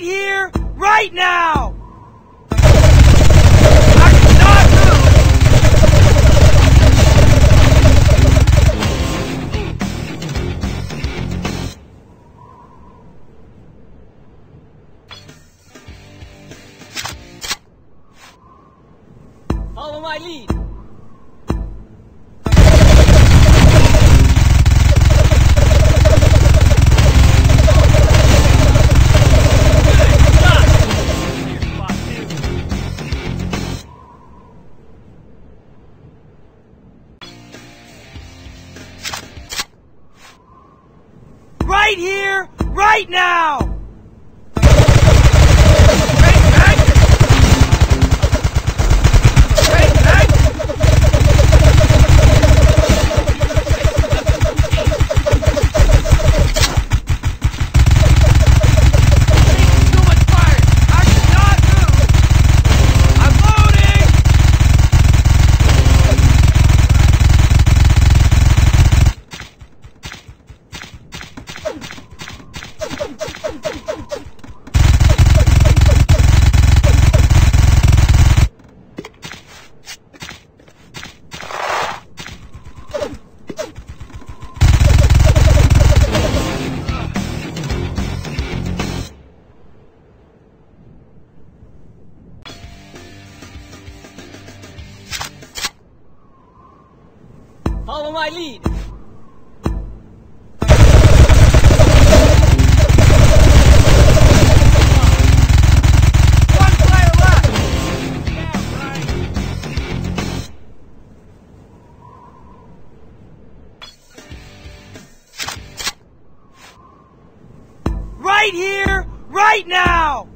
Right here, right now! Follow my lead. Right here, right now! Follow my lead. One player left. Right. Right here, right now.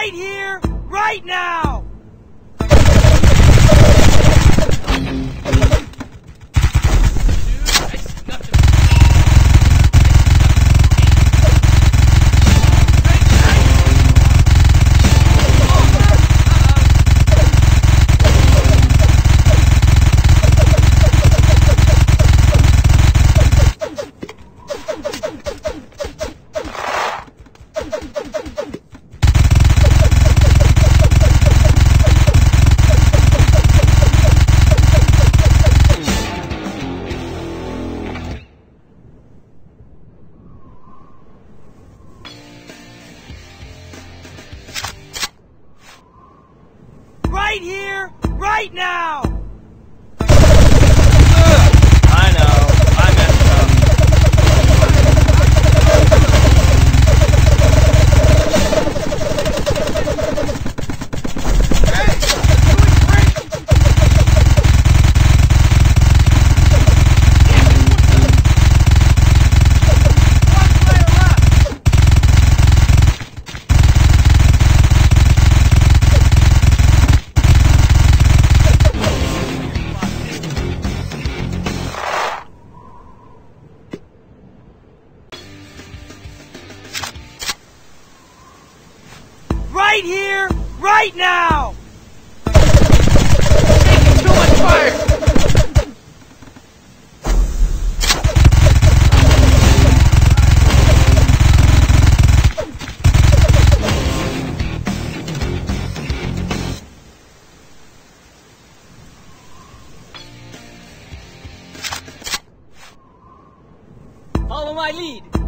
Right here, right now! Right here, right now! Right here, right now! Taking too much fire. Follow my lead.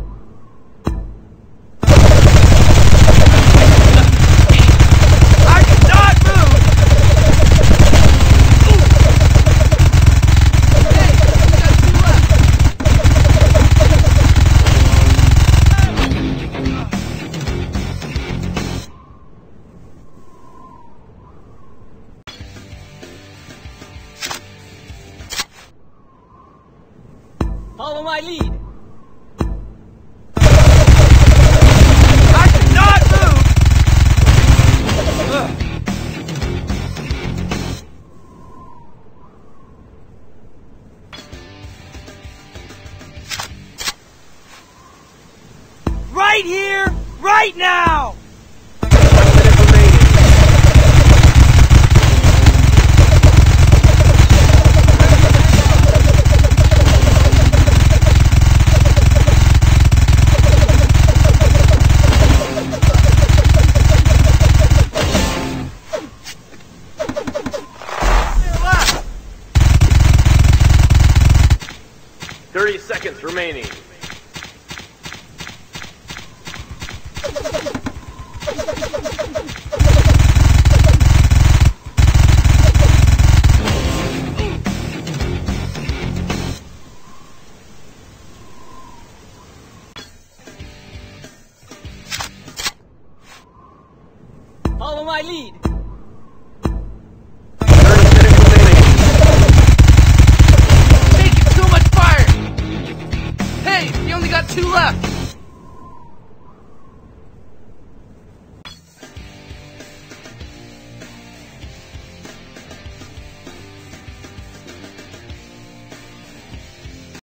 My lead. Remaining. Follow my lead! Hey, you only got two left.